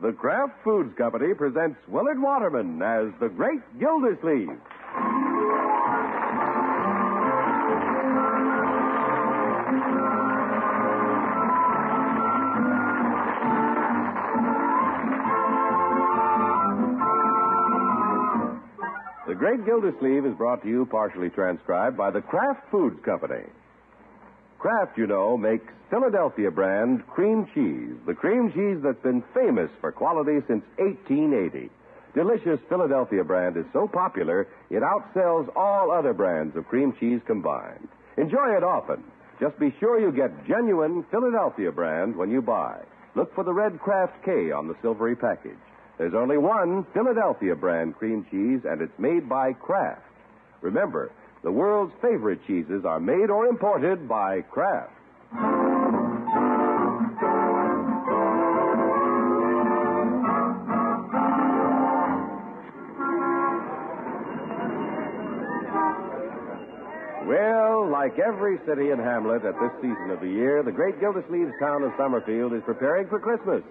the Kraft Foods Company presents Willard Waterman as the Great Gildersleeve. The Great Gildersleeve is brought to you partially transcribed by the Kraft Foods Company. Kraft, you know, makes Philadelphia brand cream cheese, the cream cheese that's been famous for quality since 1880. Delicious Philadelphia brand is so popular, it outsells all other brands of cream cheese combined. Enjoy it often. Just be sure you get genuine Philadelphia brand when you buy. Look for the red Kraft K on the silvery package. There's only one Philadelphia brand cream cheese, and it's made by Kraft. Remember, the world's favorite cheeses are made or imported by Kraft. Well, like every city and hamlet at this season of the year, the great Gildersleeve's town of Summerfield is preparing for Christmas.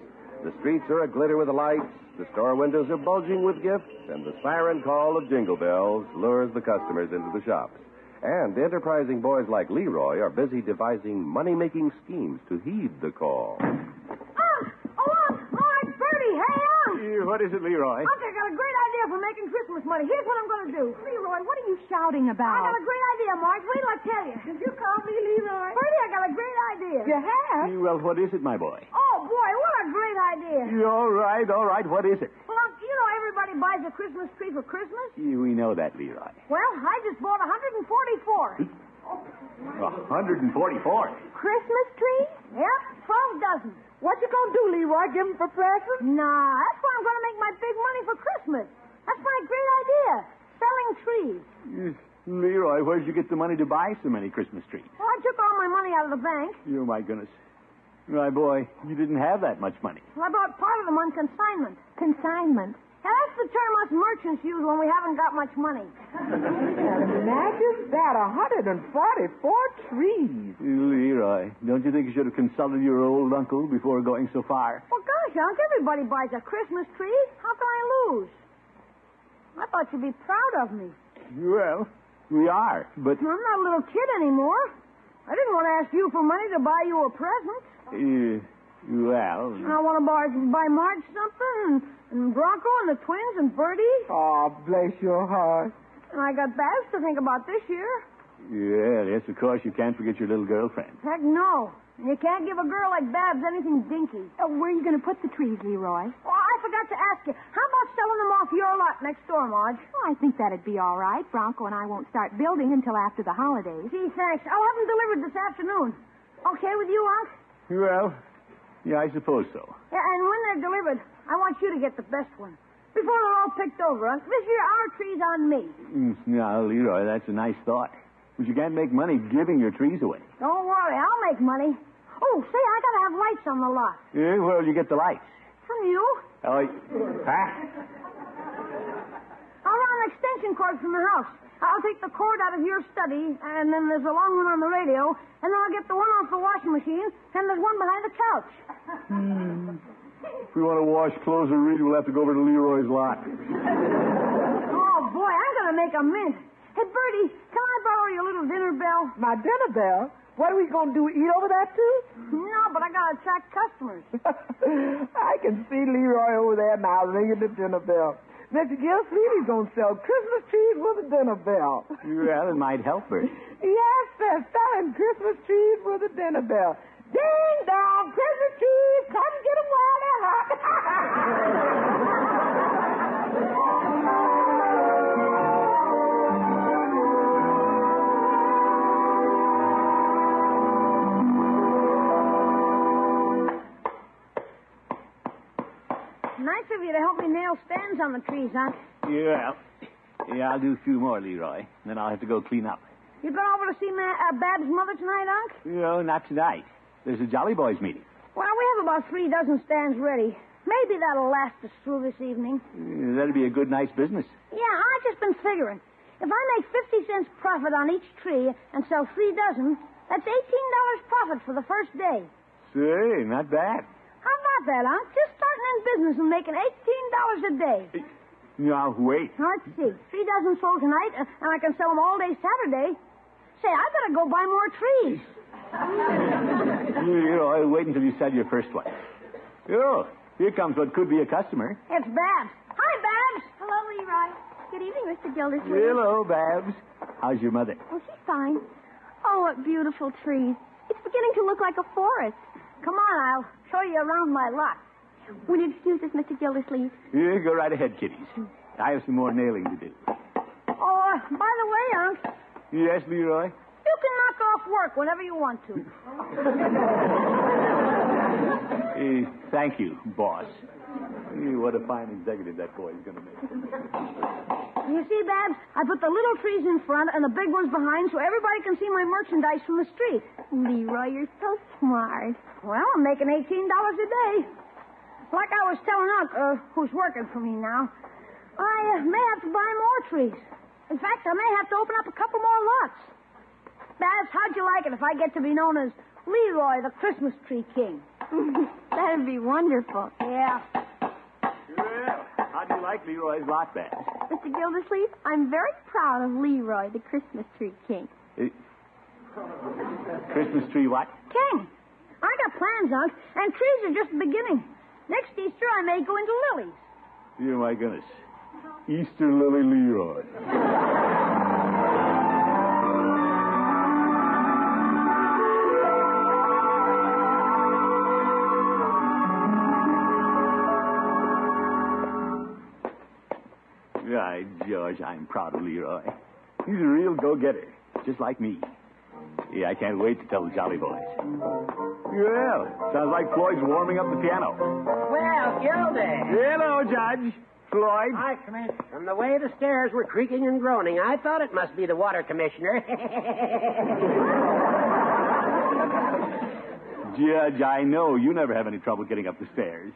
The streets are aglitter with lights, the store windows are bulging with gifts, and the siren call of jingle bells lures the customers into the shops. And enterprising boys like Leroy are busy devising money making schemes to heed the call. Unc! Oh, Unc! Oh, it's Birdie. Hey, oh. Unc! What is it, Leroy? Unc, I got a great idea for making Christmas money. Here's what I'm going to do. Leroy, what are you shouting about? I got a great idea, Marge. Wait till I tell you. Did you call me Leroy? Birdie, I got a great idea. You have? Well, what is it, my boy? Oh, boy, what a great idea. All right, all right. What is it? Well, Unc, you know everybody buys a Christmas tree for Christmas? We know that, Leroy. Well, I just bought 144. 144. Christmas trees? Yep, 12 dozen. What you gonna do, Leroy? Give them for presents? Nah, that's why I'm going to make my big money for Christmas. That's my great idea. Selling trees. Mm, Leroy, where'd you get the money to buy so many Christmas trees? Well, I took all my money out of the bank. Oh, my goodness. My boy, you didn't have that much money. Well, I bought part of them on consignment. Consignment. Now, that's the term us merchants use when we haven't got much money. Imagine that, 144 trees. Leroy, don't you think you should have consulted your old uncle before going so far? Well, gosh, Unc, everybody buys a Christmas tree. How can I lose? I thought you'd be proud of me. Well, we are, but I'm not a little kid anymore. I didn't want to ask you for money to buy you a present. uh, well, I want to buy, buy Marge something, and, and Bronco and the twins and Birdie. Oh, bless your heart. And I got Babs to think about this year. yeah, yes, of course you can't forget your little girlfriend. Heck no. And you can't give a girl like Babs anything dinky. Uh, where are you gonna put the trees, Leroy? Oh, I forgot to ask you. How about selling them off your lot next door, Marge? Oh, I think that'd be all right. Bronco and I won't start building until after the holidays. Gee, thanks. I'll have them delivered this afternoon. Okay with you, Unc? Well, yeah, I suppose so. Yeah, and when they're delivered, I want you to get the best one. Before they're all picked over, Unc. This year, our tree's on me. Mm, now, Leroy, that's a nice thought. But you can't make money giving your trees away. Don't worry, I'll make money. Oh, see, I gotta have lights on the lot. Yeah, where'll you get the lights? From you. Oh, huh? I'll run an extension cord from the house. I'll take the cord out of your study, and then there's a long one on the radio, and then I'll get the one off the washing machine, and there's one behind the couch. Hmm. If we want to wash clothes or read, we'll have to go over to Leroy's lot. Oh, boy, I'm gonna make a mint. Hey, Birdie, can I borrow your little dinner bell? My dinner bell? What are we gonna do? Eat over that too? No, but I gotta attract customers. I can see Leroy over there now ringing the dinner bell. Mr. Gilsleeve's gonna sell Christmas trees with a dinner bell. Well, it might help her. Yes, sir. Selling Christmas trees with a dinner bell. Ding dong, Christmas trees, come get 'em while they're Nice of you to help me nail stands on the trees, huh? Yeah. Yeah, I'll do a few more, Leroy. Then I'll have to go clean up. You going over to see Ma- uh, Bab's mother tonight, Unc? No, not tonight. There's a Jolly Boys meeting. Well, we have about three dozen stands ready. Maybe that'll last us through this evening. That'd be a good, nice business. Yeah, I've just been figuring. If I make 50 cents profit on each tree and sell three dozen, that's $18 profit for the first day. Say, not bad. How about that, Unc? Just starting in business and making eighteen dollars a day. Now, wait. Let's see. Three dozen sold tonight, uh, and I can sell them all day Saturday. Say, I better go buy more trees. You, know, I'll wait until you sell your first one. Oh, here comes what could be a customer. It's Babs. Hi, Babs. Hello, Leroy. Good evening, Mr. Gildersleeve. Hello, Babs. How's your mother? Oh, she's fine. Oh, what beautiful trees. It's beginning to look like a forest. Come on, I'll show you around my lot. Will you excuse us, Mr. Gildersleeve? Yeah, go right ahead, kiddies. I have some more nailing to do. Oh, uh, by the way, Unc, Yes, Leroy? you can knock off work whenever you want to. Eh, thank you, boss. Eh, what a fine executive that boy is going to make. You see, Babs, I put the little trees in front and the big ones behind so everybody can see my merchandise from the street. Leroy, you're so smart. Well, I'm making $18 a day. Like I was telling Unc, uh, who's working for me now, I uh, may have to buy more trees. In fact, I may have to open up a couple more lots. Babs, how'd you like it if I get to be known as Leroy, the Christmas tree king? That'd be wonderful. Yeah. Well, how do you like Leroy's lot, Babs? Mr. Gildersleeve, I'm very proud of Leroy, the Christmas tree king. Eh, Christmas tree what? King. I got plans, Unc, and trees are just the beginning. Next Easter, I may go into lilies. Oh, my goodness. Easter Lily Leroy. Right, George, I'm proud of Leroy. He's a real go-getter, just like me. Yeah, I can't wait to tell the Jolly Boys. Well, sounds like Floyd's warming up the piano. Well, Gildy. Hello, Judge. Floyd. Hi, Commissioner. From the way the stairs were creaking and groaning, I thought it must be the water commissioner. Judge, I know you never have any trouble getting up the stairs.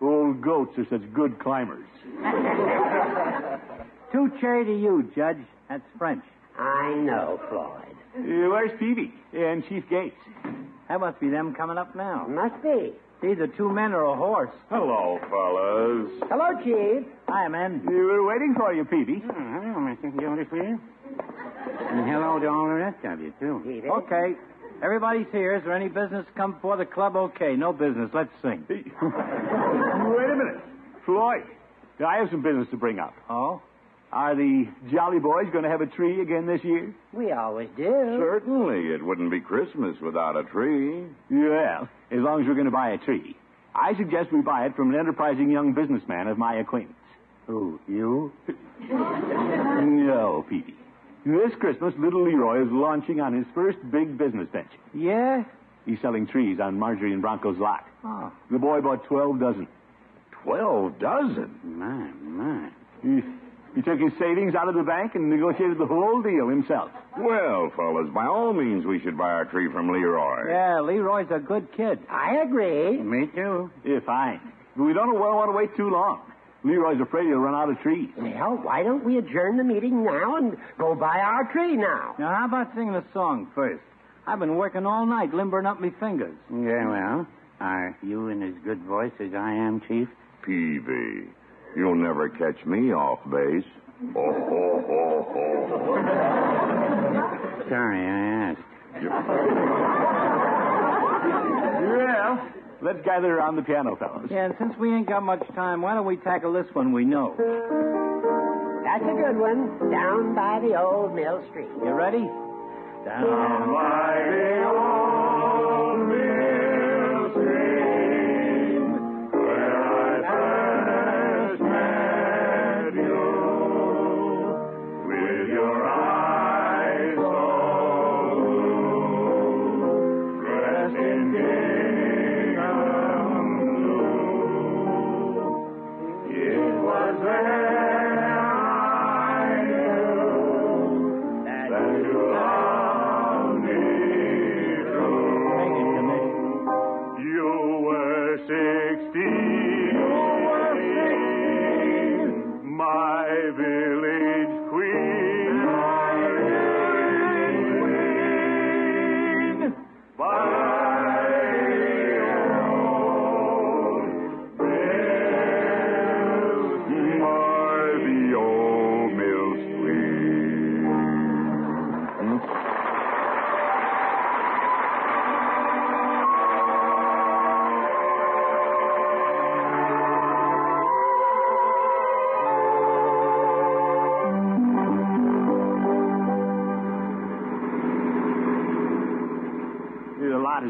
Old goats are such good climbers. Two cherry to you, Judge. That's French. I know, Floyd. Uh, where's Peavey and Chief Gates? That must be them coming up now. Must be. It's either two men or a horse. Hello, fellas. Hello, Chief. Hi, men. We were waiting for you, Peavey. hello, Mr. Gildersleeve. And hello to all the rest of you, too. Peavey. Okay. Everybody's here. Is there any business to come before the club? Okay. No business. Let's sing. Wait a minute. Floyd, I have some business to bring up. Oh? Are the Jolly Boys going to have a tree again this year? We always do. Certainly, it wouldn't be Christmas without a tree. Well, as long as we're going to buy a tree. I suggest we buy it from an enterprising young businessman of my acquaintance. Who? You? No, Petey. This Christmas, little Leroy is launching on his first big business venture. Yeah? He's selling trees on Marjorie and Bronco's lot. Oh, The boy bought 12 dozen. Twelve dozen. my, my. He, he took his savings out of the bank and negotiated the whole deal himself. Well, fellas, by all means, we should buy our tree from Leroy. Yeah, Leroy's a good kid. I agree. Me, too. Yeah, fine. But we don't want to wait too long. Leroy's afraid he'll run out of trees. Well, why don't we adjourn the meeting now and go buy our tree now? Now, how about singing a song first? I've been working all night limbering up my fingers. Yeah, well, are you in as good voice as I am, Chief? Peavey, you'll never catch me off base. Oh, ho, ho, ho. Sorry, I asked. Well, let's gather around the piano, fellas. Yeah, and since we ain't got much time, why don't we tackle this one we know? That's a good one. Down by the old mill street. You ready? Down by the old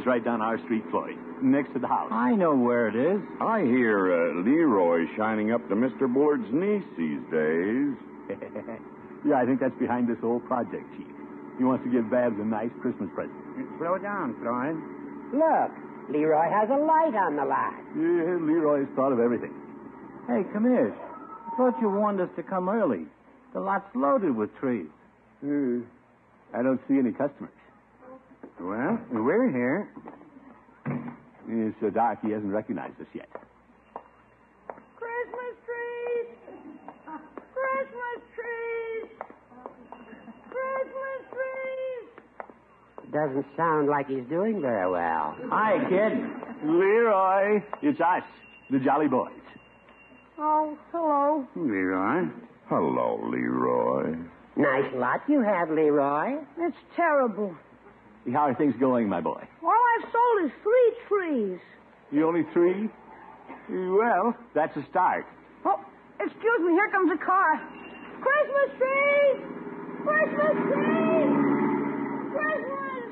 right down our street, Floyd, next to the house. I know where it is. I hear uh, Leroy shining up to Mr. Bullard's niece these days. yeah, I think that's behind this whole project, Chief. He wants to give Babs a nice Christmas present. Slow down, Floyd. Look, Leroy has a light on the lot. Yeah, Leroy's thought of everything. Hey, Commish, I thought you warned us to come early. The lot's loaded with trees. Uh, I don't see any customers. Well, we're here. It's so dark he hasn't recognized us yet. Christmas trees! Christmas trees! Christmas trees! Doesn't sound like he's doing very well. Hi, kid. Leroy. It's us, the Jolly Boys. Oh, hello. Leroy. Hello, Leroy. Nice lot you have, Leroy. It's terrible. How are things going, my boy? All I've sold is three trees. You only three? Well, that's a start. Oh, excuse me, here comes a car. Christmas trees! Christmas trees! Christmas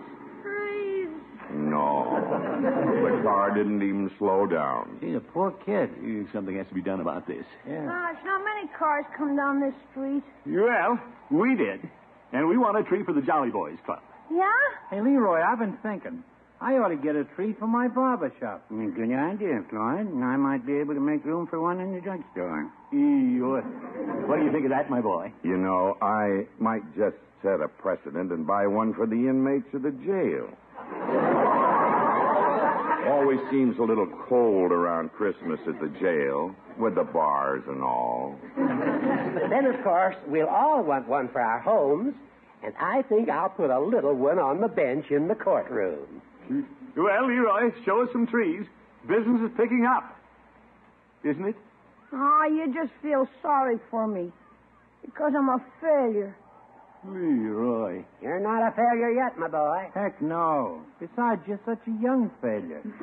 trees! No. the car didn't even slow down. Gee, the poor kid. Something has to be done about this. Yeah. Gosh, not many cars come down this street. Well, we did. And we want a tree for the Jolly Boys Club. Yeah? Hey, Leroy, I've been thinking. I ought to get a tree for my barber shop. Mm, Good idea, Floyd. And I might be able to make room for one in the drugstore. Eeyore. What do you think of that, my boy? You know, I might just set a precedent and buy one for the inmates of the jail. Always seems a little cold around Christmas at the jail, with the bars and all. Then, of course, we'll all want one for our homes, and I think I'll put a little one on the bench in the courtroom. Well, Leroy, show us some trees. Business is picking up. Isn't it? Oh, you just feel sorry for me. Because I'm a failure. Leroy. You're not a failure yet, my boy. Heck no. Besides, you're such a young failure.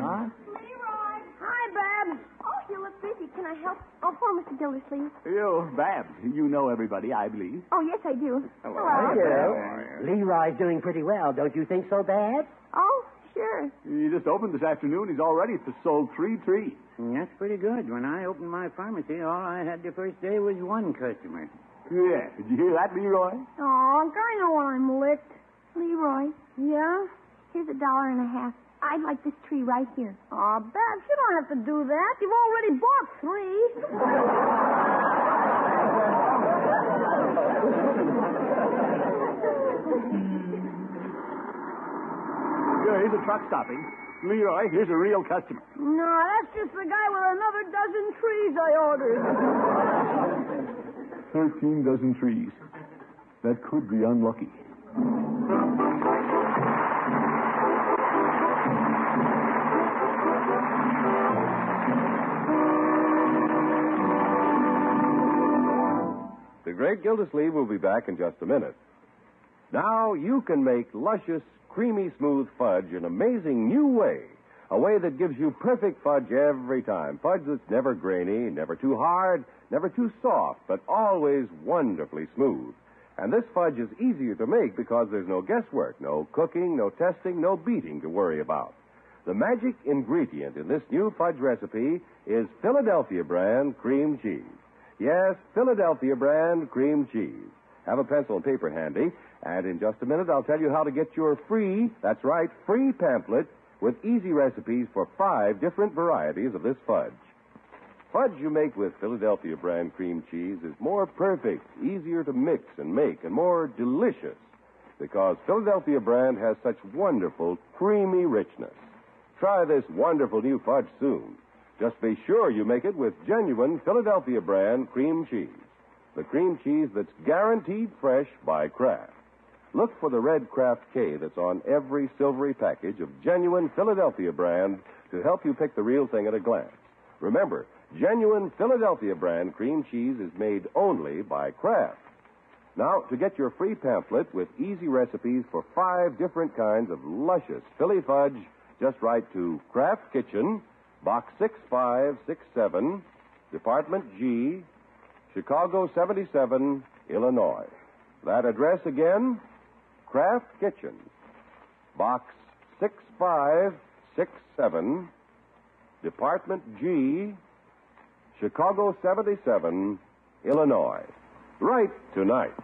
huh? Hi, Babs. Oh, you look busy. Can I help? Oh, poor Mr. Gildersleeve. You, Babs, you know everybody, I believe. Oh, yes, I do. Thank you. Leroy's doing pretty well. Don't you think so, Dad? Oh, sure. He just opened this afternoon. He's already sold three trees. Mm, That's pretty good. When I opened my pharmacy, all I had the first day was one customer. Yeah. Did you hear that, Leroy? Oh, Unc, I know when I'm licked. Leroy, Yeah? here's a dollar and a half. I'd like this tree right here. Oh, Babs, you don't have to do that. You've already bought three. Yeah, here's a truck stopping. Leroy, here's a real customer. No, that's just the guy with another dozen trees I ordered. Thirteen dozen trees. That could be unlucky. The great Gildersleeve will be back in just a minute. Now you can make luscious, creamy, smooth fudge in an amazing new way. A way that gives you perfect fudge every time. Fudge that's never grainy, never too hard, never too soft, but always wonderfully smooth. And this fudge is easier to make because there's no guesswork, no cooking, no testing, no beating to worry about. The magic ingredient in this new fudge recipe is Philadelphia brand cream cheese. Yes, Philadelphia brand cream cheese. Have a pencil and paper handy, and in just a minute I'll tell you how to get your free, that's right, free pamphlet with easy recipes for five different varieties of this fudge. Fudge you make with Philadelphia brand cream cheese is more perfect, easier to mix and make, and more delicious because Philadelphia brand has such wonderful, creamy richness. Try this wonderful new fudge soon. Just be sure you make it with genuine Philadelphia brand cream cheese. The cream cheese that's guaranteed fresh by Kraft. Look for the red Kraft K that's on every silvery package of genuine Philadelphia brand to help you pick the real thing at a glance. Remember, genuine Philadelphia brand cream cheese is made only by Kraft. Now, to get your free pamphlet with easy recipes for five different kinds of luscious Philly fudge, just write to Kraft Kitchen, Box 6567, Department G, Chicago 77, Illinois. That address again, Kraft Kitchen, Box 6567, Department G, Chicago 77, Illinois. Right tonight.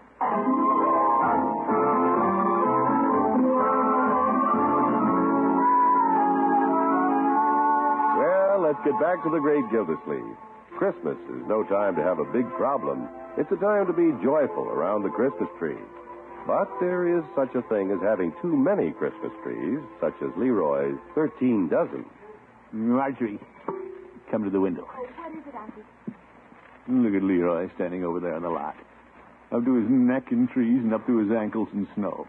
Get back to the great Gildersleeve. Christmas is no time to have a big problem. It's a time to be joyful around the Christmas tree. But there is such a thing as having too many Christmas trees, such as Leroy's 13 dozen. Marjorie, come to the window. What is it, Auntie? Look at Leroy standing over there on the lot. Up to his neck in trees and up to his ankles in snow.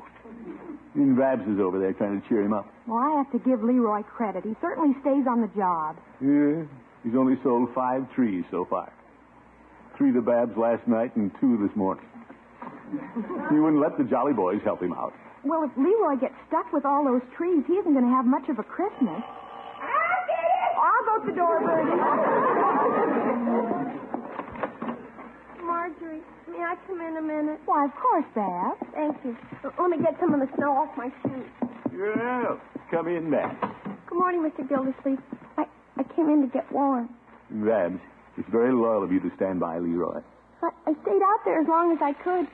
And Babs is over there trying to cheer him up. Well, I have to give Leroy credit. He certainly stays on the job. Yeah, he's only sold five trees so far. Three to Babs last night and two this morning. He wouldn't let the Jolly Boys help him out. Well, if Leroy gets stuck with all those trees, he isn't going to have much of a Christmas. I'll go to the door, Birdie. Marjorie, may I come in a minute? Why, of course, Babs. Thank you. Let me get some of the snow off my shoes. Well, come in, Babs. Good morning, Mr. Gildersleeve. I, I came in to get warm. Babs, it's very loyal of you to stand by Leroy. I, I stayed out there as long as I could.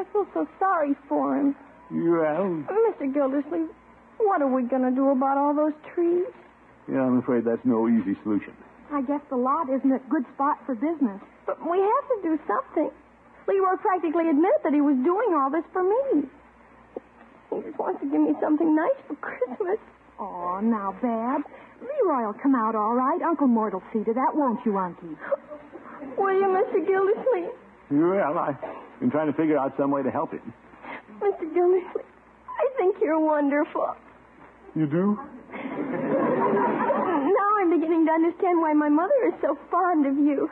I feel so sorry for him. Well, Mr. Gildersleeve, what are we going to do about all those trees? yeah, I'm afraid that's no easy solution. I guess the lot isn't a good spot for business. But we have to do something. Leroy practically admitted that he was doing all this for me. He just wants to give me something nice for Christmas. Oh, now, Bab. Leroy will come out all right. Uncle Mort will see to that, won't you, Unky? Will you, Mr. Gildersleeve? Well, I've been trying to figure out some way to help him. Mr. Gildersleeve, I think you're wonderful. You do? Now I'm beginning to understand why my mother is so fond of you.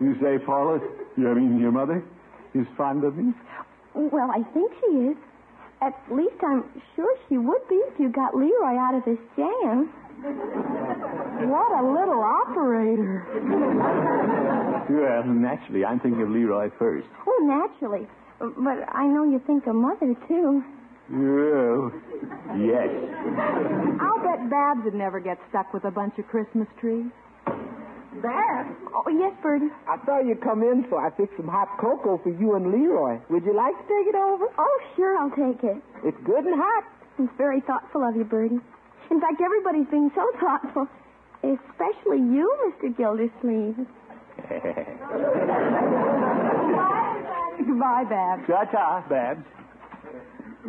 You say Paula, you I mean your mother, is fond of me? Well, I think she is. At least I'm sure she would be if you got Leroy out of his jam. What a little operator. Well, naturally, I'm thinking of Leroy first. Oh, naturally. But I know you think of Mother, too. Well, yes. I'll bet Babs would never get stuck with a bunch of Christmas trees. Babs, Oh, yes, Birdie. I saw you come in, so I fixed some hot cocoa for you and Leroy. Would you like to take it over? Oh, sure, I'll take it. It's good and hot. It's very thoughtful of you, Birdie. In fact, everybody's being so thoughtful. Especially you, Mr. Gildersleeve. Goodbye, Babs. Ta-ta, Babs.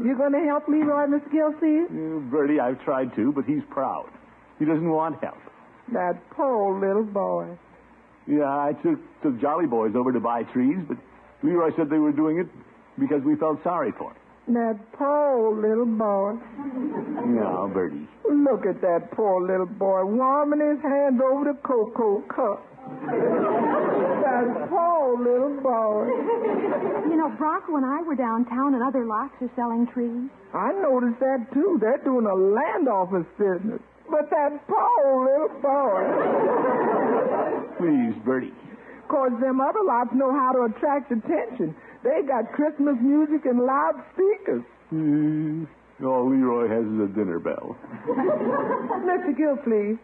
You going to help Leroy, Miss Gilsey? Uh, Birdie, I've tried to, but he's proud. He doesn't want help. That poor little boy. Yeah, I took the Jolly Boys over to buy trees, but Leroy said they were doing it because we felt sorry for him. That poor little boy. No, Birdie. Look at that poor little boy warming his hands over the cocoa cup. that poor little boy. You know, Bronco and I were downtown and other locks are selling trees. I noticed that too. They're doing a land office business. But that poor little boy. Please, Birdie. Cause them other lots know how to attract attention. They got Christmas music and loudspeakers. Hmm. All Leroy has is a dinner bell. Mr. Gilfleet,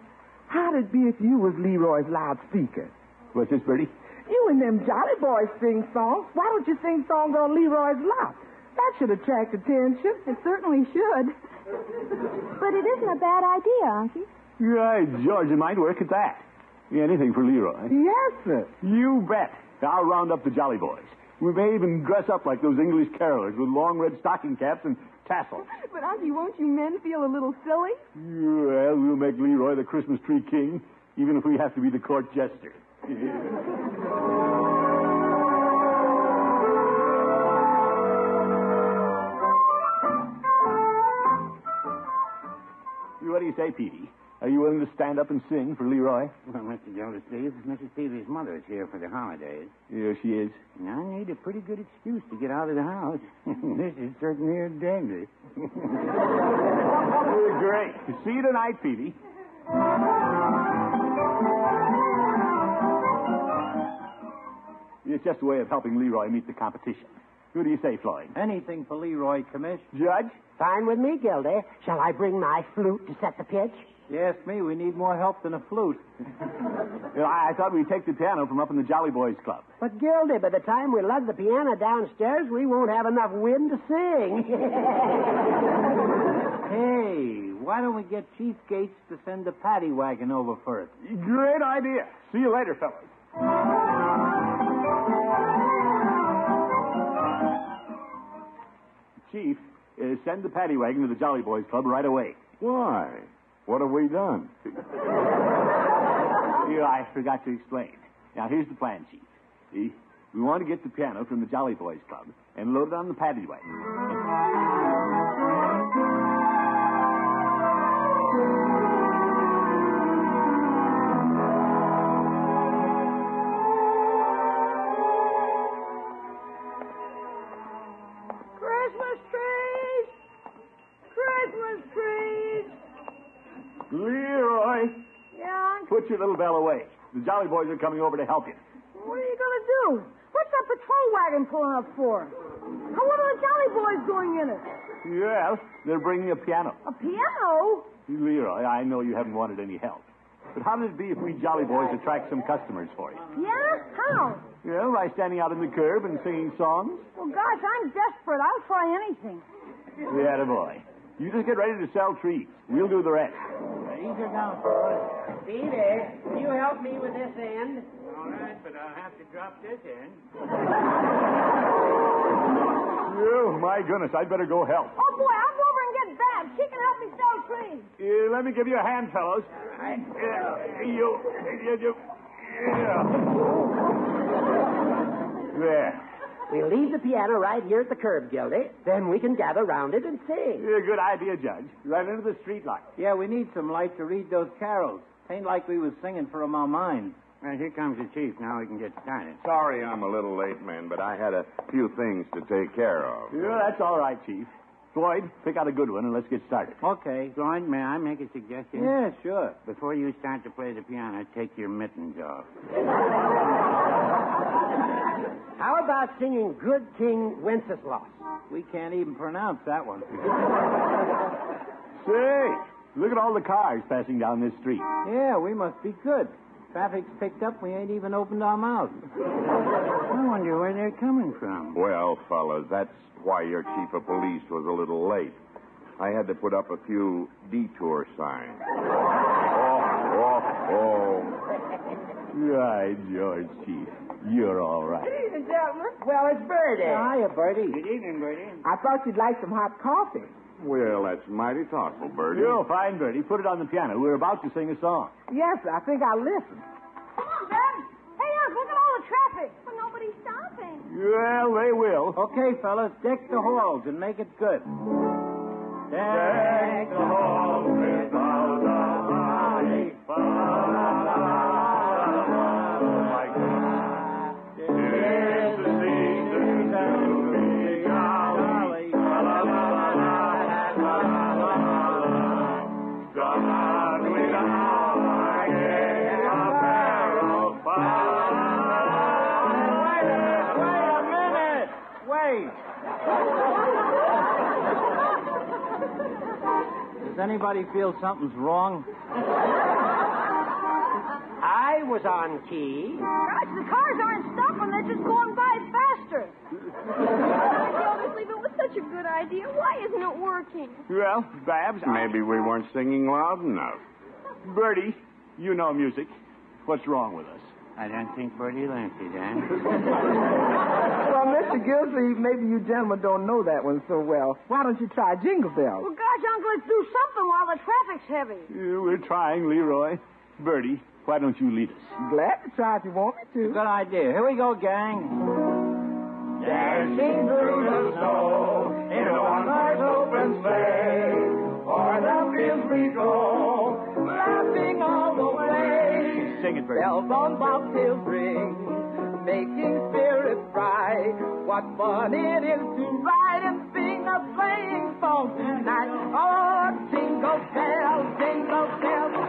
how'd it be if you was Leroy's loudspeaker? What's this, Birdie? You and them Jolly Boys sing songs. Why don't you sing songs on Leroy's lot? That should attract attention. It certainly should. But it isn't a bad idea, Unky. Right, George, it might work at that. Anything for Leroy. Yes, sir. You bet. I'll round up the Jolly Boys. We may even dress up like those English carolers with long red stocking caps and tassels. But, Unky, won't you men feel a little silly? Well, we'll make Leroy the Christmas tree king, even if we have to be the court jester. what do you say, Petey? Are you willing to stand up and sing for Leroy? Well, Mr. Gildersleeve, Mrs. Peavey's mother is here for the holidays. Yeah, she is. And I need a pretty good excuse to get out of the house. this is certainly a dandy. Great. See you tonight, Peavey. It's just a way of helping Leroy meet the competition. Who do you say, Floyd? Anything for Leroy, Commish. Judge? Fine with me, Gildy. Shall I bring my flute to set the pitch? You ask me, we need more help than a flute. You know, I, I thought we'd take the piano from up in the Jolly Boys Club. But, Gildy, by the time we lug the piano downstairs, we won't have enough wind to sing. Hey, why don't we get Chief Gates to send a paddy wagon over first? Great idea. See you later, fellas. Chief, uh, send the paddy wagon to the Jolly Boys Club right away. Why? What have we done? Here, I forgot to explain. Now, here's the plan, Chief. See, we want to get the piano from the Jolly Boys Club and load it on the paddy wagon. Christmas bell away. The Jolly Boys are coming over to help you. What are you going to do? What's that patrol wagon pulling up for? What are the Jolly Boys doing in it? Yes, they're bringing a piano. A piano? Leroy, I know you haven't wanted any help. But how would it be if we Jolly Boys attract some customers for you? Yeah? How? Well, by standing out on the curb and singing songs? Well, gosh, I'm desperate. I'll try anything. Yeah, boy. You just get ready to sell trees. We'll do the rest. Ease her down, fellas. Peter, can you help me with this end? All right, but I'll have to drop this end. Oh, my goodness, I'd better go help. Oh, boy, I'll go over and get Babs. She can help me sell trees. Uh, let me give you a hand, fellows. Uh, you, you, you, yeah. There. We'll leave the piano right here at the curb, Gildy. Then we can gather round it and sing. Yeah, good idea, Judge. Right into the street light. Yeah, we need some light to read those carols. Ain't like we was singing for 'em our mind. Well, here comes the chief. Now we can get started. Sorry uh, I'm a little late, men, but I had a few things to take care of. Yeah, that's all right, Chief. Floyd, pick out a good one and let's get started. Okay. Floyd, may I make a suggestion? Yeah, sure. Before you start to play the piano, take your mittens off. How about singing Good King Wenceslas? We can't even pronounce that one. Say, look at all the cars passing down this street. Yeah, we must be good. Traffic's picked up. We ain't even opened our mouths. I wonder where they're coming from. Well, fellas, that's why your chief of police was a little late. I had to put up a few detour signs. Oh, oh, oh. Right, George, Chief. You're all right. Good Evening, gentlemen. Well, it's Birdie. Hiya, Birdie. Good evening, Birdie. I thought you'd like some hot coffee. Well, that's mighty thoughtful, Birdie. You're fine, Birdie. Put it on the piano. We're about to sing a song. Yes, I think I'll listen. Come on, Babs. Hey, look, look at all the traffic. But nobody's stopping. Well, they will. Okay, fellas, deck the halls and make it good. Deck the halls with boughs of holly. Anybody feel something's wrong? I was on key. Gosh, the cars aren't stopping. They're just going by faster. Gildersleeve, it was such a good idea. Why isn't it working? Well, Babs, I- Maybe we weren't singing loud enough. Birdie, you know music. What's wrong with us? I don't think Birdie learned it, Dan. Well, Mr. Gilsleeve, maybe you gentlemen don't know that one so well. Why don't you try Jingle Bells? Well, gosh, Uncle, let's do something while the traffic's heavy. Uh, We're trying, Leroy. Birdie, why don't you lead us? Glad to try if you want me to. Good idea. Here we go, gang. Dashing through the snow in a one-horse open sleigh, o'er the fields we go, Sing it, Birdie. Bells on bobtails ring, making spirits bright. What fun it is to ride and sing a sleighing song tonight. Oh, jingle bells, jingle bells,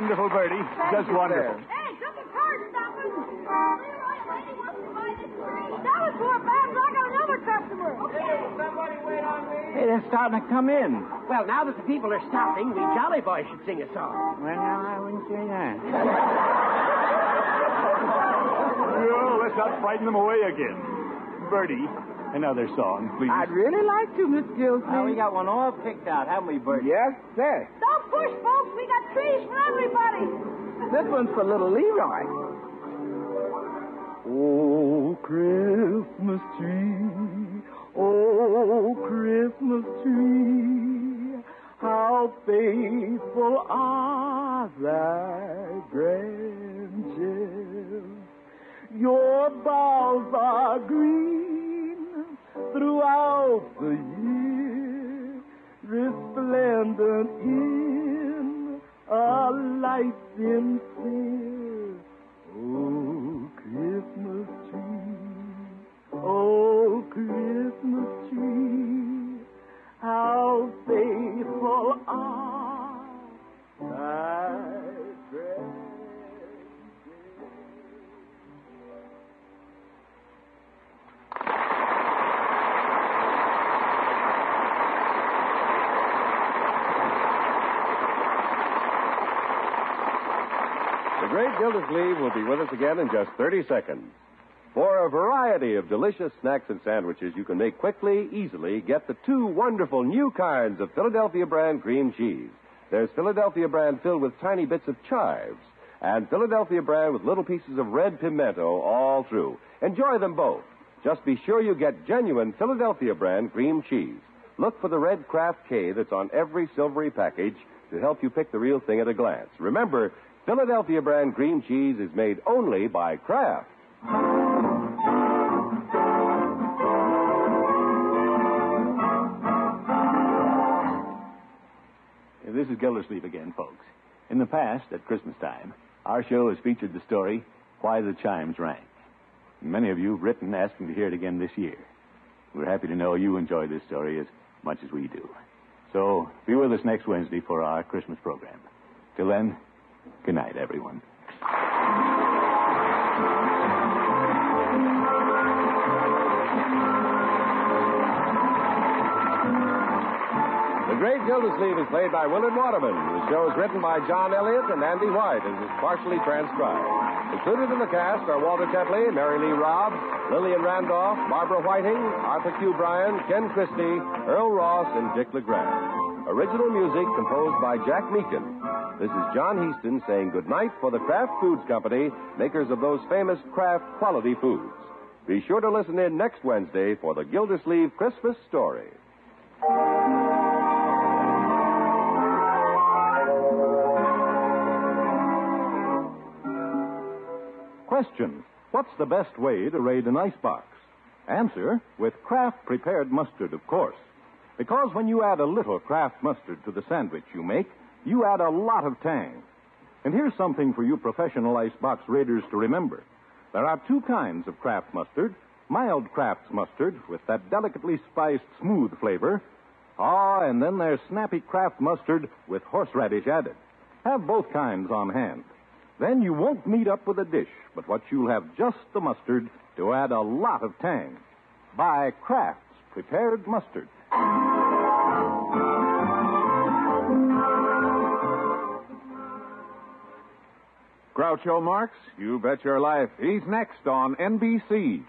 Wonderful, Birdie. Just wonderful. Hey, something car's stopping. Leroy, a lady wants to buy this tree. That was for a bad I got another customer. Okay. Somebody wait on me. Hey, they're starting to come in. Well, now that the people are stopping, we Jolly Boy should sing a song. Well, now, I wouldn't say that. Oh, let's not frighten them away again. Birdie, another song, please. I'd really like to, Miss Gilsey. Now, we got one all picked out, haven't we, Birdie? Yes, sir. Don't push, folks. We got trees for everybody. This one's for little Leroy. Oh, Christmas tree, oh, Christmas tree, how faithful are thy branches. Your boughs are green throughout the year, resplendent in a light sincere. Oh, Christmas tree, oh, Christmas tree, how faithful are The great Gildersleeve will be with us again in just 30 seconds. For a variety of delicious snacks and sandwiches you can make quickly, easily, get the two wonderful new kinds of Philadelphia brand cream cheese. There's Philadelphia brand filled with tiny bits of chives, and Philadelphia brand with little pieces of red pimento all through. Enjoy them both. Just be sure you get genuine Philadelphia brand cream cheese. Look for the red Kraft K that's on every silvery package to help you pick the real thing at a glance. Remember, Philadelphia brand cream cheese is made only by Kraft. This is Gildersleeve again, folks. In the past, at Christmas time, our show has featured the story, Why the Chimes Rang. Many of you have written asking to hear it again this year. We're happy to know you enjoy this story as much as we do. So be with us next Wednesday for our Christmas program. Till then, good night, everyone. The Great Gildersleeve is played by Willard Waterman. The show is written by John Elliott and Andy White and is partially transcribed. Included in the cast are Walter Tetley, Mary Lee Robb, Lillian Randolph, Barbara Whiting, Arthur Q. Bryan, Ken Christy, Earl Ross, and Dick LeGrand. Original music composed by Jack Meakin. This is John Heaston saying goodnight for the Kraft Foods Company, makers of those famous Kraft quality foods. Be sure to listen in next Wednesday for the Gildersleeve Christmas Story. Question What's the best way to raid an icebox? Answer with Kraft prepared mustard, of course. Because when you add a little Kraft mustard to the sandwich you make, you add a lot of tang. And here's something for you professional icebox raiders to remember. There are two kinds of Kraft mustard mild Kraft mustard with that delicately spiced, smooth flavor. Ah, and then there's snappy Kraft mustard with horseradish added. Have both kinds on hand. Then you won't meet up with a dish, but what you'll have just the mustard to add a lot of tang. Buy Kraft's prepared mustard. Groucho Marx, you bet your life. He's next on NBC.